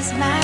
is my